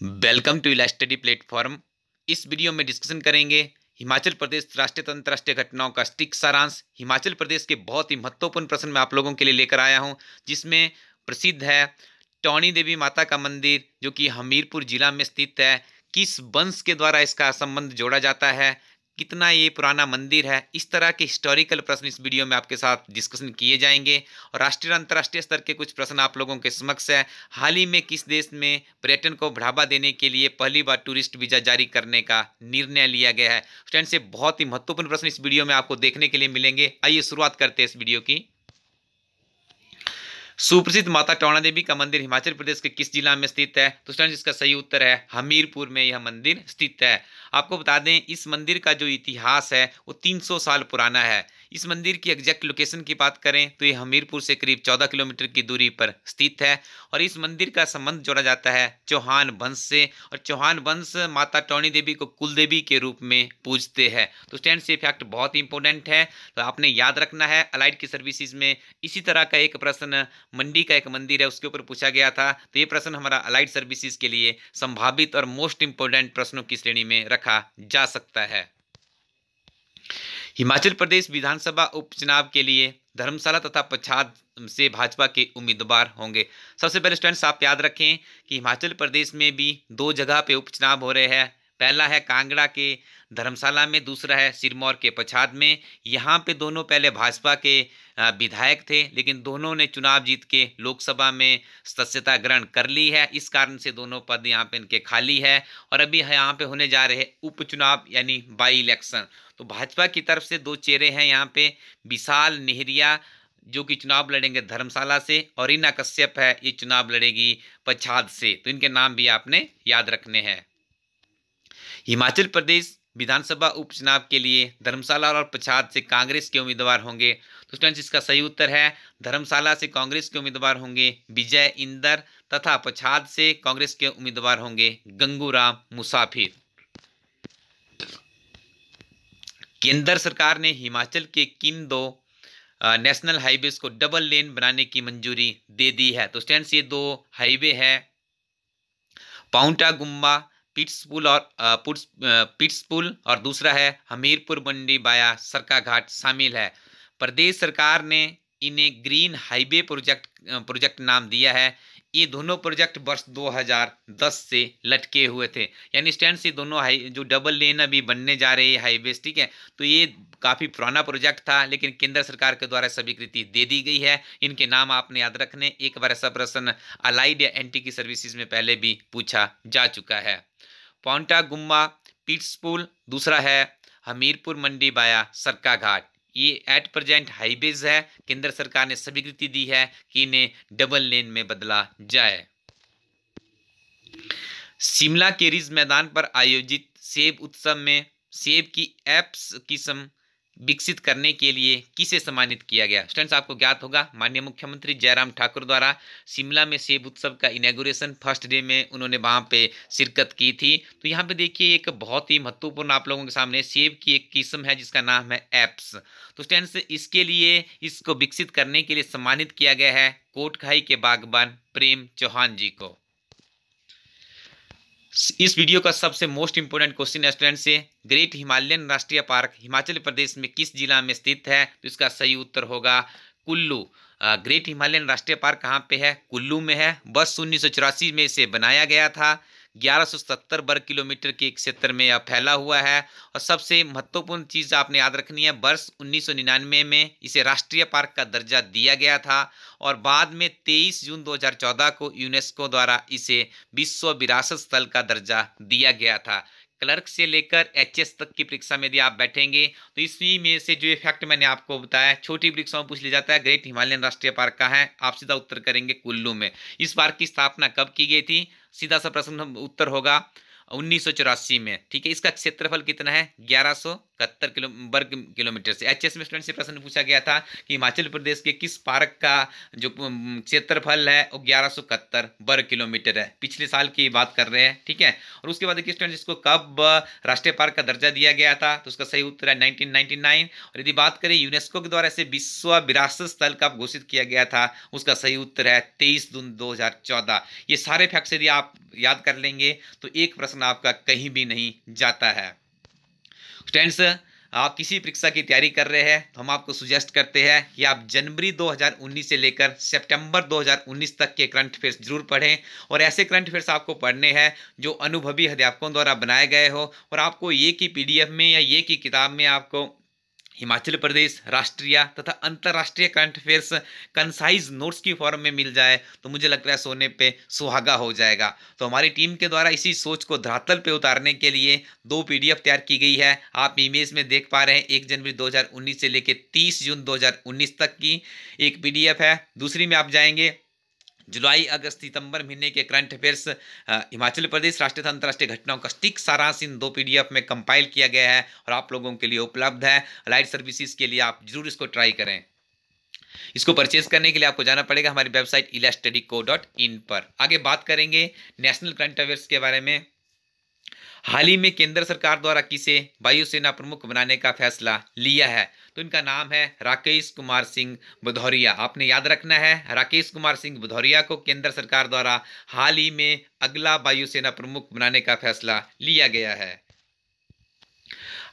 Welcome to Ila study platform इस video में discussion करेंगे हिमाचल प्रदेश राष्ट्रीय अंतर्राष्ट्रीय घटनाओं का स्टिक सारांश। हिमाचल प्रदेश के बहुत ही महत्वपूर्ण प्रश्न मैं आप लोगों के लिए लेकर आया हूँ, जिसमें प्रसिद्ध है टौनी देवी माता का मंदिर, जो कि हमीरपुर जिला में स्थित है। किस वंश के द्वारा इसका संबंध जोड़ा जाता है? कितना ये पुराना मंदिर है, इस तरह के हिस्टोरिकल प्रश्न इस वीडियो में आपके साथ डिस्कशन किए जाएँगे। और राष्ट्रीय और अंतर्राष्ट्रीय स्तर के कुछ प्रश्न आप लोगों के समक्ष है। हाल ही में किस देश में पर्यटन को बढ़ावा देने के लिए पहली बार टूरिस्ट वीज़ा जारी करने का निर्णय लिया गया है? स्टैंड से बहुत ही महत्वपूर्ण प्रश्न इस वीडियो में आपको देखने के लिए मिलेंगे। आइए शुरुआत करते हैं इस वीडियो की। सुप्रसिद्ध माता टौणा देवी का मंदिर हिमाचल प्रदेश के किस जिला में स्थित है? तो स्टूडेंट इसका सही उत्तर है हमीरपुर में यह मंदिर स्थित है। आपको बता दें, इस मंदिर का जो इतिहास है, वो 300 साल पुराना है। इस मंदिर की एग्जैक्ट लोकेशन की बात करें तो ये हमीरपुर से करीब 14 किलोमीटर की दूरी पर स्थित है और इस मंदिर का संबंध जोड़ा जाता है चौहान वंश से और चौहान वंश माता टौनी देवी को कुल देवी के रूप में पूजते हैं। तो स्टैंड से फैक्ट बहुत इंपॉर्टेंट है। तो आपने याद रखना है अलाइड की सर्विसेज़ में इसी तरह का एक प्रश्न, मंडी का एक मंदिर है, उसके ऊपर पूछा गया था। तो ये प्रश्न हमारा अलाइड सर्विसेज़ के लिए संभावित और मोस्ट इंपॉर्टेंट प्रश्नों की श्रेणी में रखा जा सकता है। हिमाचल प्रदेश विधानसभा उपचुनाव के लिए धर्मशाला तथा पछाद से भाजपा के उम्मीदवार होंगे। सबसे पहले स्टूडेंट्स आप याद रखें कि हिमाचल प्रदेश में भी दो जगह पे उपचुनाव हो रहे हैं। पहला है कांगड़ा के धर्मशाला में, दूसरा है सिरमौर के पछाद में। यहाँ पे दोनों पहले भाजपा के विधायक थे, लेकिन दोनों ने चुनाव जीत के लोकसभा में सदस्यता ग्रहण कर ली है। इस कारण से दोनों पद यहाँ पे इनके खाली है। और अभी यहाँ पे होने जा रहे हैं उपचुनाव, यानी बाई इलेक्शन तो भाजपा की तरफ़ से दो चेहरे हैं यहाँ पे, विशाल नेहरिया, जो कि चुनाव लड़ेंगे धर्मशाला से, और रीना कश्यप है, ये चुनाव लड़ेगी पछाद से। तो इनके नाम भी आपने याद रखने हैं। हिमाचल प्रदेश विधानसभा उपचुनाव के लिए धर्मशाला और पछाद से कांग्रेस के उम्मीदवार होंगे। तो स्टूडेंट्स इसका सही उत्तर है, धर्मशाला से कांग्रेस के उम्मीदवार होंगे विजय इंदर तथा पछाद से कांग्रेस के उम्मीदवार होंगे गंगूराम मुसाफिर। केंद्र सरकार ने हिमाचल के किन दो नेशनल हाईवेज को डबल लेन बनाने की मंजूरी दे दी है? तो स्टैंड ये दो हाईवे है। पाउंटा, गुम्बा पिट्सपुल और पिट्सपुल और दूसरा है हमीरपुर मंडी बाया, सरका घाट शामिल है। प्रदेश सरकार ने इन्हें ग्रीन हाईवे प्रोजेक्ट प्रोजेक्ट नाम दिया है। ये दोनों प्रोजेक्ट वर्ष 2010 से लटके हुए थे। यानी स्टैंड से दोनों हाई, जो डबल लेन अभी बनने जा रहे हैं हाईवेज, ठीक है? तो ये काफ़ी पुराना प्रोजेक्ट था, लेकिन केंद्र सरकार के द्वारा स्वीकृति दे दी गई है। इनके नाम आपने याद रखने। एक बार ऐसा प्रश्न अलाइड या एंटी की सर्विसेज़ में पहले भी पूछा जा चुका है। पौंटा गुम्मा पिट्सपुल दूसरा है हमीरपुर मंडी बाया सरका घाट ये एट प्रेजेंट हाईवेज है। केंद्र सरकार ने स्वीकृति दी है कि इन्हें डबल लेन में बदला जाए। शिमला के रिज मैदान पर आयोजित सेब उत्सव में सेब की एप्स किस्म विकसित करने के लिए किसे सम्मानित किया गया? स्टूडेंट्स, आपको ज्ञात होगा, माननीय मुख्यमंत्री जयराम ठाकुर द्वारा शिमला में सेब उत्सव का इनेगोरेशन फ़र्स्ट डे में उन्होंने वहाँ पे शिरकत की थी। तो यहाँ पे देखिए, एक बहुत ही महत्वपूर्ण आप लोगों के सामने सेब की एक किस्म है, जिसका नाम है एप्स तो स्टूडेंट्स, इसके लिए, इसको विकसित करने के लिए सम्मानित किया गया है कोटखाई के बागबान प्रेम चौहान जी को। इस वीडियो का सबसे मोस्ट इंपोर्टेंट क्वेश्चन स्टूडेंट से, ग्रेट हिमालयन राष्ट्रीय पार्क हिमाचल प्रदेश में किस जिला में स्थित है? तो इसका सही उत्तर होगा कुल्लू। ग्रेट हिमालयन राष्ट्रीय पार्क कहाँ पे है? कुल्लू में है। बस उन्नीस सौ चौरासी में इसे बनाया गया था। 1170 वर्ग किलोमीटर के क्षेत्र में यह फैला हुआ है और सबसे महत्वपूर्ण चीज़ आपने याद रखनी है, वर्ष 1999 में इसे राष्ट्रीय पार्क का दर्जा दिया गया था और बाद में 23 जून 2014 को यूनेस्को द्वारा इसे विश्व विरासत स्थल का दर्जा दिया गया था। क्लर्क से लेकर एचएस तक की परीक्षा में यदि आप बैठेंगे तो इसी में से जो इफ़ेक्ट मैंने आपको बताया, छोटी परीक्षा में पूछ लिया जाता है ग्रेट हिमालयन राष्ट्रीय पार्क का है, आप सीधा उत्तर करेंगे कुल्लू में। इस पार्क की स्थापना कब की गई थी? सीधा सा प्रश्न उत्तर होगा। उन्नीस सौ चौरासी में, ठीक है? इसका क्षेत्रफल कितना है? ग्यारह इकहत्तर किलो, वर्ग किलोमीटर से। एच एस में स्टूडेंट से प्रश्न पूछा गया था कि हिमाचल प्रदेश के किस पार्क का जो क्षेत्रफल है, वो ग्यारह सौ वर्ग किलोमीटर है। पिछले साल की बात कर रहे हैं, ठीक है? और उसके बाद देखिए स्टूडेंट इसको कब राष्ट्रीय पार्क का दर्जा दिया गया था तो उसका सही उत्तर है 1999 और यदि बात करें यूनेस्को के द्वारा इसे विश्व विरासत स्थल का घोषित किया गया था, उसका सही उत्तर है तेईस जून दो हज़ार चौदह। ये सारे फैक्ट्स यदि आप याद कर लेंगे तो एक प्रश्न आपका कहीं भी नहीं जाता है। स्टूडेंट्स आप किसी परीक्षा की तैयारी कर रहे हैं तो हम आपको सुजेस्ट करते हैं कि आप जनवरी 2019 से लेकर सितंबर 2019 तक के करंट अफेयर्स ज़रूर पढ़ें और ऐसे करंट अफेयर्स आपको पढ़ने हैं जो अनुभवी अध्यापकों द्वारा बनाए गए हो और आपको ये की पीडीएफ में या ये की किताब में आपको हिमाचल प्रदेश, राष्ट्रीय तथा अंतर्राष्ट्रीय करंट अफेयर्स कंसाइज नोट्स की फॉर्म में मिल जाए तो मुझे लग रहा है सोने पे सुहागा हो जाएगा। तो हमारी टीम के द्वारा इसी सोच को धरातल पे उतारने के लिए दो पीडीएफ तैयार की गई है। आप इमेज में देख पा रहे हैं, एक जनवरी 2019 से लेकर 30 जून 2019 तक की एक पीडीएफ है। दूसरी में आप जाएँगे जुलाई, अगस्त, सितंबर महीने के करंट अफेयर्स हिमाचल प्रदेश राष्ट्रीय अंतर्राष्ट्रीय घटनाओं का स्टिक सारांश इन दो पीडीएफ में कंपाइल किया गया है और आप लोगों के लिए उपलब्ध है। लाइट सर्विसेज़ के लिए आप ज़रूर इसको ट्राई करें। इसको परचेज करने के लिए आपको जाना पड़ेगा हमारी वेबसाइट इला स्टडी को डॉट इन पर। आगे बात करेंगे नेशनल करंट अफेयर्स के बारे में। हाल ही में केंद्र सरकार द्वारा किसे वायुसेना प्रमुख बनाने का फैसला लिया है तो इनका नाम है राकेश कुमार सिंह भदौरिया। आपने याद रखना है, राकेश कुमार सिंह भदौरिया को केंद्र सरकार द्वारा हाल ही में अगला वायुसेना प्रमुख बनाने का फैसला लिया गया है।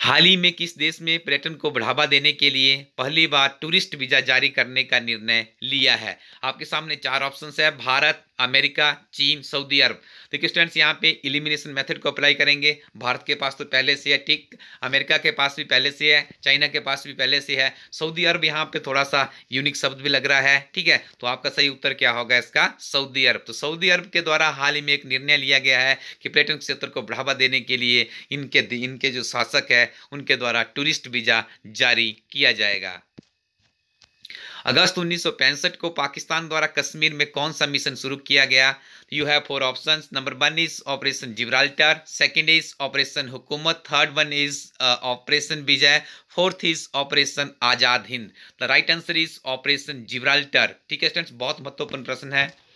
हाल ही में किस देश में पर्यटन को बढ़ावा देने के लिए पहली बार टूरिस्ट वीज़ा जारी करने का निर्णय लिया है? आपके सामने चार ऑप्शंस है, भारत, अमेरिका, चीन, सऊदी अरब। देखिए स्टूडेंट्स यहाँ पे इलिमिनेशन मेथड को अप्लाई करेंगे। भारत के पास तो पहले से है, ठीक। अमेरिका के पास भी पहले से है, चाइना के पास भी पहले से है। सऊदी अरब यहाँ पे थोड़ा सा यूनिक शब्द भी लग रहा है, ठीक है। तो आपका सही उत्तर क्या होगा इसका? सऊदी अरब। तो सऊदी अरब के द्वारा हाल ही में एक निर्णय लिया गया है कि पर्यटन क्षेत्र को बढ़ावा देने के लिए इनके इनके जो शासक आवश्यक है, उनके द्वारा टूरिस्ट वीज़ा जारी किया जाएगा। अगस्त 1965 को पाकिस्तान द्वारा कश्मीर में कौन सा मिशन शुरू किया गया? You have four options number one is operation Gibraltar second is operation हुकूमत third one is operation Vijay fourth is operation Azad Hind the right answer is operation Gibraltar ठीक है स्टूडेंट्स बहुत महत्वपूर्ण प्रश्न है।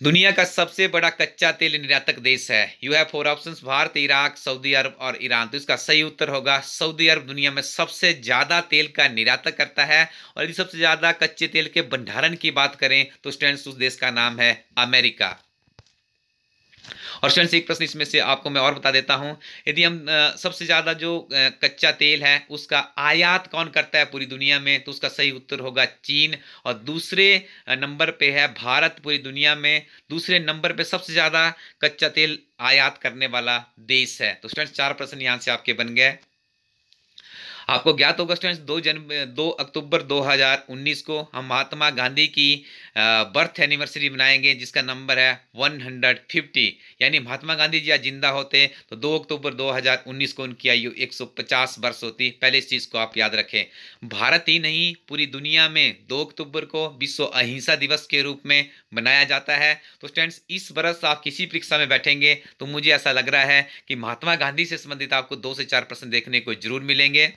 दुनिया का सबसे बड़ा कच्चा तेल निर्यातक देश है। You have four options, Bharat, Iraq, Saudi अरब और ईरान। तो इसका सही उत्तर होगा, सऊदी अरब दुनिया में सबसे ज़्यादा तेल का निर्यातक करता है। और यदि सबसे ज़्यादा कच्चे तेल के भंडारण की बात करें तो स्टैंड उस देश का नाम है अमेरिका। और स्टूडेंट्स एक प्रश्न इसमें से आपको मैं और बता देता हूँ। यदि हम सबसे ज़्यादा जो कच्चा तेल है, उसका आयात कौन करता है पूरी दुनिया में तो उसका सही उत्तर होगा चीन। और दूसरे नंबर पे है भारत पूरी दुनिया में, दूसरे नंबर पे सबसे ज़्यादा कच्चा तेल आयात करने वाला देश है। तो स्टूडेंट्स चार प्रश्न यहाँ से आपके बन गए। आपको ज्ञात होगा स्टूडेंट्स दो जन, दो अक्टूबर 2019 को हम महात्मा गांधी की बर्थ एनिवर्सरी मनाएँगे, जिसका नंबर है 150 यानी महात्मा गांधी जी आज ज़िंदा होते तो 2 अक्टूबर 2019 को उनकी आयु 150 वर्ष होती पहले इस चीज़ को आप याद रखें। भारत ही नहीं, पूरी दुनिया में 2 अक्टूबर को विश्व अहिंसा दिवस के रूप में मनाया जाता है। तो स्टूडेंट्स इस वर्ष आप किसी परीक्षा में बैठेंगे तो मुझे ऐसा लग रहा है कि महात्मा गांधी से संबंधित आपको दो से चार प्रश्न देखने को ज़रूर मिलेंगे।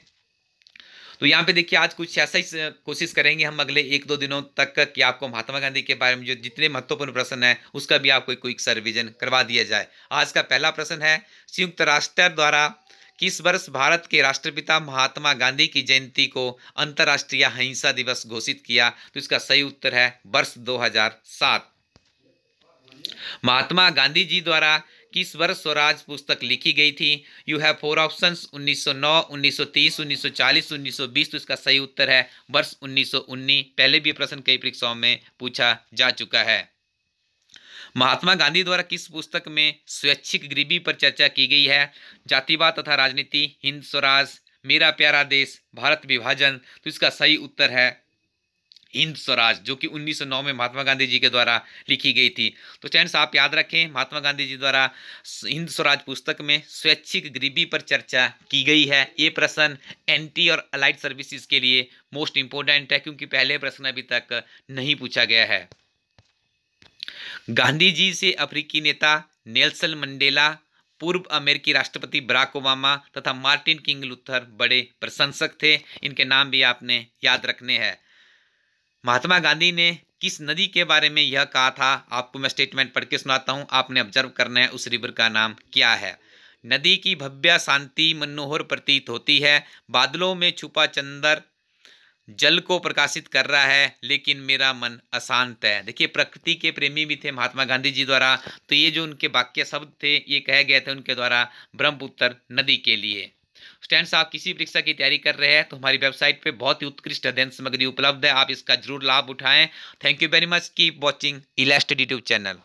तो यहाँ पे देखिए, आज कुछ ऐसा ही कोशिश करेंगे हम अगले एक दो दिनों तक कि आपको महात्मा गांधी के बारे में जो जितने महत्वपूर्ण प्रश्न है, उसका भी आपको क्विक सा रिविजन करवा दिया जाए। आज का पहला प्रश्न है, संयुक्त राष्ट्र द्वारा किस वर्ष भारत के राष्ट्रपिता महात्मा गांधी की जयंती को अंतर्राष्ट्रीय अहिंसा दिवस घोषित किया? तो इसका सही उत्तर है, वर्ष 2007 महात्मा गांधी जी द्वारा किस वर्ष स्वराज पुस्तक लिखी गई थी। यू हैव फोर ऑप्शन 1909, 1930, 1940, 1920 तो इसका सही उत्तर है वर्ष 1919 पहले भी प्रश्न कई परीक्षाओं में पूछा जा चुका है। महात्मा गांधी द्वारा किस पुस्तक में स्वैच्छिक गरीबी पर चर्चा की गई है? जातिवाद तथा राजनीति हिंद स्वराज मेरा प्यारा देश भारत विभाजन तो इसका सही उत्तर है हिंद स्वराज, जो कि 1909 में महात्मा गांधी जी के द्वारा लिखी गई थी। तो चैंस आप याद रखें, महात्मा गांधी जी द्वारा हिंद स्वराज पुस्तक में स्वैच्छिक गरीबी पर चर्चा की गई है। ये प्रश्न एंटी और अलाइड सर्विसेज़ के लिए मोस्ट इंपॉर्टेंट है, क्योंकि पहले प्रश्न अभी तक नहीं पूछा गया है। गांधी जी से अफ्रीकी नेता नेल्सन मंडेला, पूर्व अमेरिकी राष्ट्रपति बराक ओबामा तथा मार्टिन किंग लुथर बड़े प्रशंसक थे। इनके नाम भी आपने याद रखने हैं। महात्मा गांधी ने किस नदी के बारे में यह कहा था? आपको मैं स्टेटमेंट पढ़ के सुनाता हूँ। आपने ऑब्ज़र्व करना है, उस रिवर का नाम क्या है? नदी की भव्य शांति मनोहर प्रतीत होती है। बादलों में छुपा चंदर जल को प्रकाशित कर रहा है, लेकिन मेरा मन अशांत है। देखिए, प्रकृति के प्रेमी भी थे महात्मा गांधी जी द्वारा। तो ये जो उनके वाक्य शब्द थे, ये कहे गए थे उनके द्वारा ब्रह्मपुत्र नदी के लिए। स्टूडेंट्स आप किसी परीक्षा की तैयारी कर रहे हैं तो हमारी वेबसाइट पे बहुत ही उत्कृष्ट अध्ययन सामग्री उपलब्ध है। आप इसका ज़रूर लाभ उठाएँ। Thank you very much keep watching इलास्ट YouTube channel